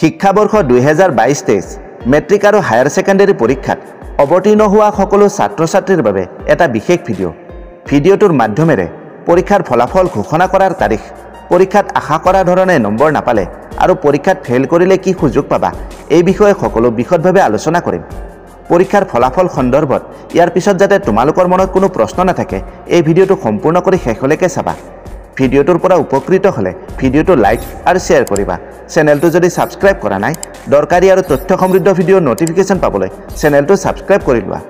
শিক্ষাবৰ্ষ দুহেজাৰ বাইছ তেইছ মেট্ৰিক আৰু হায়াৰ ছেকেণ্ডেৰী পৰীক্ষাত অৱতীৰ্ণ হোৱা সকলো ছাত্ৰ ছাত্ৰীৰ বাবে এটা বিশেষ ভিডিঅ' ভিডিঅ'টোৰ মাধ্যমেৰে পৰীক্ষাৰ ফলাফল ঘোষণা কৰাৰ তাৰিখ পৰীক্ষাত আশা কৰা ধৰণে নম্বৰ নাপালে আৰু পৰীক্ষাত ফেইল কৰিলে কি সুযোগ পাবা এই বিষয়ে সকলো বিশদভাৱে আলোচনা কৰিম। পৰীক্ষাৰ ফলাফল সন্দৰ্ভত ইয়াৰ পিছত যাতে তোমালোকৰ মনত কোনো প্ৰশ্ন নাথাকে এই ভিডিঅ'টো সম্পূৰ্ণ কৰি শেষলৈকে চাবা। ভিডিঅ'টোৰ পৰা উপকৃত হ'লে ভিডিঅ'টো লাইক আৰু শ্বেয়াৰ কৰিবা। চেনেলটো যদি ছাবস্ক্ৰাইব কৰা নাই দৰকাৰী আৰু তথ্য সমৃদ্ধ ভিডিঅ'ৰ ন'টিফিকেশ্যন পাবলৈ চেনেলটো ছাবস্ক্ৰাইব কৰি লোৱা।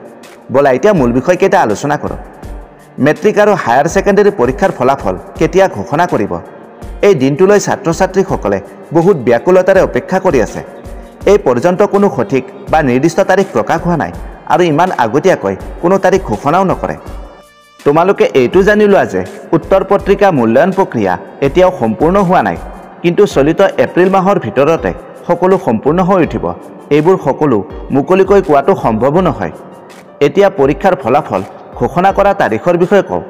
ব'লা এতিয়া মূল বিষয়কেইটা আলোচনা কৰোঁ মেট্ৰিক আৰু হায়াৰ ছেকেণ্ডেৰী পৰীক্ষাৰ ফলাফল কেতিয়া ঘোষণা কৰিব? এই দিনটোলৈ ছাত্ৰ ছাত্ৰীসকলে বহুত ব্যাকুলতাৰে অপেক্ষা কৰি আছে। এই পৰ্যন্ত কোনো সঠিক বা নিৰ্দিষ্ট তাৰিখ প্ৰকাশ হোৱা নাই আৰু ইমান আগতীয়াকৈ কোনো তাৰিখ ঘোষণাও নকৰে। তোমালোকে এইটো জানি লোৱা যে উত্তৰ পত্ৰিকা মূল্যায়ন প্ৰক্ৰিয়া এতিয়াও সম্পূৰ্ণ হোৱা নাই। কিন্তু চলিত এপ্ৰিল মাহৰ ভিতৰতে সকলো সম্পূৰ্ণ হৈ উঠিব। এইবোৰ সকলো মুকলিকৈ কোৱাটো সম্ভৱো নহয়। এতিয়া পৰীক্ষাৰ ফলাফল ঘোষণা কৰা তাৰিখৰ বিষয়ে কওঁ।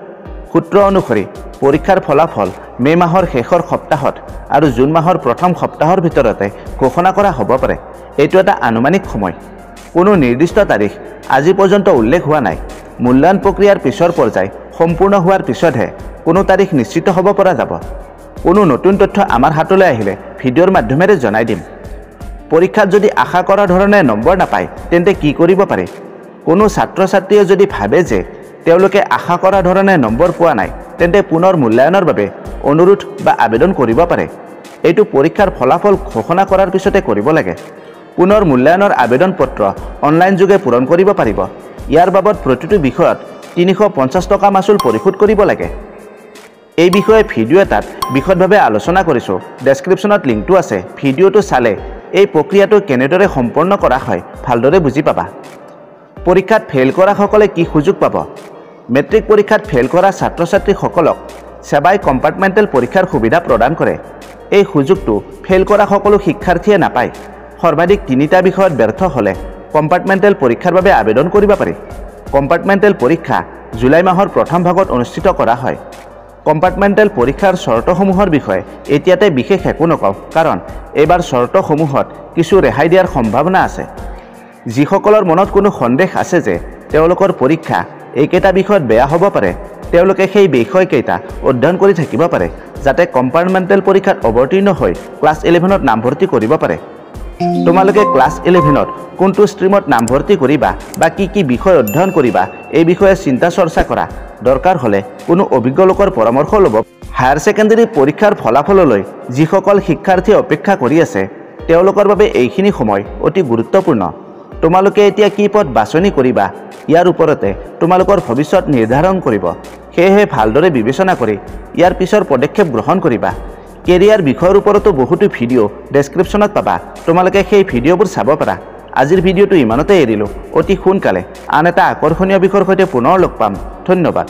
সূত্ৰ অনুসৰি পৰীক্ষাৰ ফলাফল মে' মাহৰ শেষৰ সপ্তাহত আৰু জুন মাহৰ প্ৰথম সপ্তাহৰ ভিতৰতে ঘোষণা কৰা হ'ব পাৰে। এইটো এটা আনুমানিক সময়। কোনো নিৰ্দিষ্ট তাৰিখ আজি পৰ্যন্ত উল্লেখ হোৱা নাই। মূল্যায়ন প্ৰক্ৰিয়াৰ পিছৰ পৰ্যায় সম্পূৰ্ণ হোৱাৰ পিছতহে কোনো তাৰিখ নিশ্চিত হ'ব পৰা যাব। কোনো নতুন তথ্য আমাৰ হাতলৈ আহিলে ভিডিঅ'ৰ মাধ্যমেৰে জনাই দিম। পৰীক্ষাত যদি আশা কৰা ধৰণে নম্বৰ নাপায় তেন্তে কি কৰিব পাৰি? কোনো ছাত্ৰ ছাত্ৰীয়ে যদি ভাবে যে তেওঁলোকে আশা কৰা ধৰণে নম্বৰ পোৱা নাই তেন্তে পুনৰ মূল্যায়নৰ বাবে অনুৰোধ বা আবেদন কৰিব পাৰে। এইটো পৰীক্ষাৰ ফলাফল ঘোষণা কৰাৰ পিছতে কৰিব লাগে। পুনৰ মূল্যায়নৰ আবেদন পত্ৰ অনলাইন যোগে পূৰণ কৰিব পাৰিব। ইয়াৰ বাবদ প্ৰতিটো বিষয়ত তিনিশ পঞ্চাছ টকা মাচুল পৰিশোধ কৰিব লাগে। এই বিষয়ে ভিডিঅ' এটাত বিশদভাৱে আলোচনা কৰিছোঁ। ডেছক্ৰিপশ্যনত লিংকটো আছে। ভিডিঅ'টো চালে এই প্ৰক্ৰিয়াটো কেনেদৰে সম্পন্ন কৰা হয় ভালদৰে বুজি পাবা। পৰীক্ষাত ফেইল কৰাসকলে কি সুযোগ পাব? মেট্ৰিক পৰীক্ষাত ফেইল কৰা ছাত্ৰ ছাত্ৰীসকলক সেৱাই কম্পাৰ্টমেণ্টেল পৰীক্ষাৰ সুবিধা প্ৰদান কৰে। এই সুযোগটো ফেইল কৰা সকলো শিক্ষাৰ্থীয়ে নাপায়। সৰ্বাধিক তিনিটা বিষয়ত ব্যৰ্থ হ'লে কম্পাৰ্টমেণ্টেল পৰীক্ষাৰ বাবে আবেদন কৰিব পাৰি। কম্পাৰ্টমেণ্টেল পৰীক্ষা জুলাই মাহৰ প্ৰথম ভাগত অনুষ্ঠিত কৰা হয়। কম্পাৰ্টমেণ্টেল পৰীক্ষাৰ চৰ্তসমূহৰ বিষয়ে এতিয়াতে বিশেষ একো নকওঁ কাৰণ এইবাৰ চৰ্তসমূহত কিছু ৰেহাই দিয়াৰ সম্ভাৱনা আছে। যিসকলৰ মনত কোনো সন্দেহ আছে যে তেওঁলোকৰ পৰীক্ষা এইকেইটা বিষয়ত বেয়া হ'ব পাৰে তেওঁলোকে সেই বিষয়কেইটা অধ্যয়ন কৰি থাকিব পাৰে যাতে কম্পাৰ্টমেণ্টেল পৰীক্ষাত অৱতীৰ্ণ হৈ ক্লাছ ইলেভেনত নামভৰ্তি কৰিব পাৰে। তোমালোকে ক্লাছ ইলেভেনত কোনটো ষ্ট্ৰীমত নামভৰ্তি কৰিবা বা কি কি বিষয় অধ্যয়ন কৰিবা এই বিষয়ে চিন্তা চৰ্চা কৰা। দৰকাৰ হ'লে কোনো অভিজ্ঞ লোকৰ পৰামৰ্শ ল'ব। হায়াৰ ছেকেণ্ডেৰী পৰীক্ষাৰ ফলাফললৈ যিসকল শিক্ষাৰ্থীয়ে অপেক্ষা কৰি আছে তেওঁলোকৰ বাবে এইখিনি সময় অতি গুৰুত্বপূৰ্ণ। তোমালোকে এতিয়া কি পথ বাছনি কৰিবা? ইয়াৰ ওপৰতে তোমালোকৰ ভৱিষ্যত নিৰ্ধাৰণ কৰিব। সেয়েহে ভালদৰে বিবেচনা কৰি ইয়াৰ পিছৰ পদক্ষেপ গ্ৰহণ কৰিবা। কেৰিয়াৰ বিষয়ৰ ওপৰতো বহুতো ভিডিঅ' ডেছক্ৰিপশ্যনত পাবা। তোমালোকে সেই ভিডিঅ'বোৰ চাব পাৰা। আজিৰ ভিডিঅ'টো ইমানতে এৰিলোঁ। অতি সোনকালে। আন এটা আকৰ্ষণীয় বিষয়ৰ সৈতে পুনৰ লগ পাম। ধন্যবাদ।